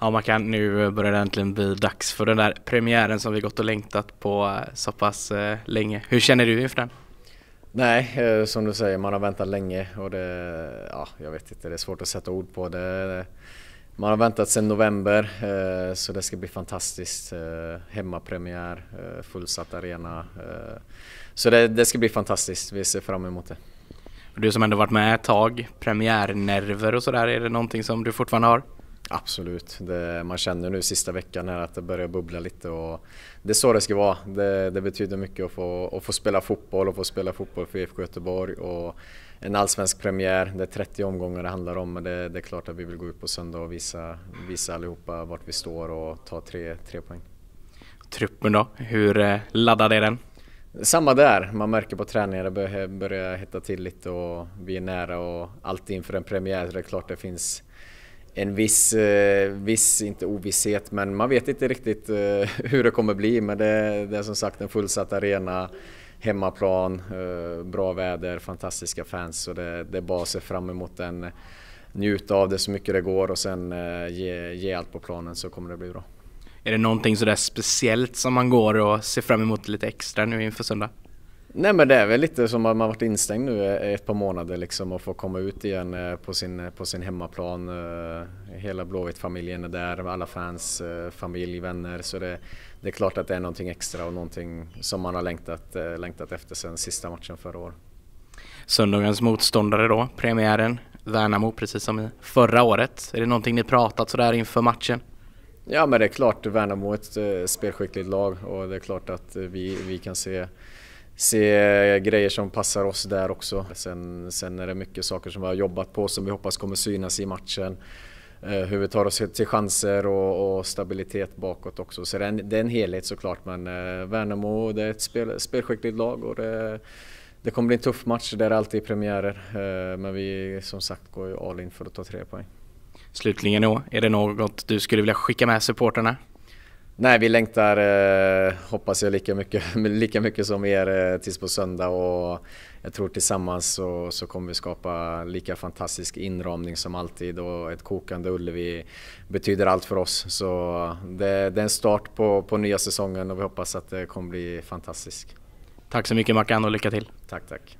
Ja Mackan, nu börjar det äntligen bli dags för den där premiären som vi gått och längtat på eh, så pass eh, länge. Hur känner du inför den? Nej, eh, som du säger, man har väntat länge och det, ja, jag vet inte, det är svårt att sätta ord på det. Man har väntat sedan november så det ska bli fantastiskt. Hemmapremiär, fullsatt arena. Så det, det ska bli fantastiskt, vi ser fram emot det. Du som ändå varit med ett tag, premiärnerver och sådär, är det någonting som du fortfarande har? Absolut, det, man känner nu sista veckan här att det börjar bubbla lite och det är så det ska vara. Det, det betyder mycket att få, att få spela fotboll och få spela fotboll för IFK Göteborg och en allsvensk premiär. Det är 30 omgångar det handlar om men det, det, är klart att vi vill gå ut på söndag och visa, visa allihopa vart vi står och ta tre, tre poäng. Truppen då, hur eh, laddad är den? Samma där, man märker på träningen det börjar, börjar hetta till lite och vi är nära och alltid inför en premiär det är klart det finns en viss, eh, viss, inte ovisshet, men man vet inte riktigt eh, hur det kommer bli. Men det, det är som sagt en fullsatt arena, hemmaplan, eh, bra väder, fantastiska fans. Så det, det är bara att se fram emot den, njuta av det så mycket det går och sen eh, ge, ge allt på planen så kommer det bli bra. Är det någonting sådär speciellt som man går och ser fram emot lite extra nu inför söndag? Nej men det är väl lite som att man varit instängd nu ett par månader liksom och få komma ut igen eh, på sin, på sin hemmaplan. Eh, hela Blåvitt-familjen är där, alla fans, eh, familj, vänner. Så det, det är klart att det är någonting extra och någonting som man har längtat, längtat efter sen sista matchen förra året. Söndagens motståndare då, premiären, Värnamo precis som förra året. Är det någonting ni pratat sådär inför matchen? Ja men det är klart, Värnamo är ett spelskickligt lag och det är klart att vi, vi kan se se grejer som passar oss där också. Sen, sen är det mycket saker som vi har jobbat på som vi hoppas kommer synas i matchen. Eh, hur vi tar oss till chanser och, och stabilitet bakåt också. Så det är, en, det är en helhet såklart men eh, Värnamo det är ett spel, spelskickligt lag och det, det kommer bli en tuff match, det är alltid premiärer. Eh, men vi som sagt går ju all in för att ta tre poäng. Slutligen då, är det något du skulle vilja skicka med supporterna? Nej, vi längtar, eh, hoppas jag, lika mycket, lika mycket som er eh, tills på söndag och jag tror tillsammans så, så kommer vi skapa lika fantastisk inramning som alltid och ett kokande Ullevi betyder allt för oss. Så det, det är en start på, på nya säsongen och vi hoppas att det kommer bli fantastiskt. Tack så mycket Mackan och lycka till! Tack, tack!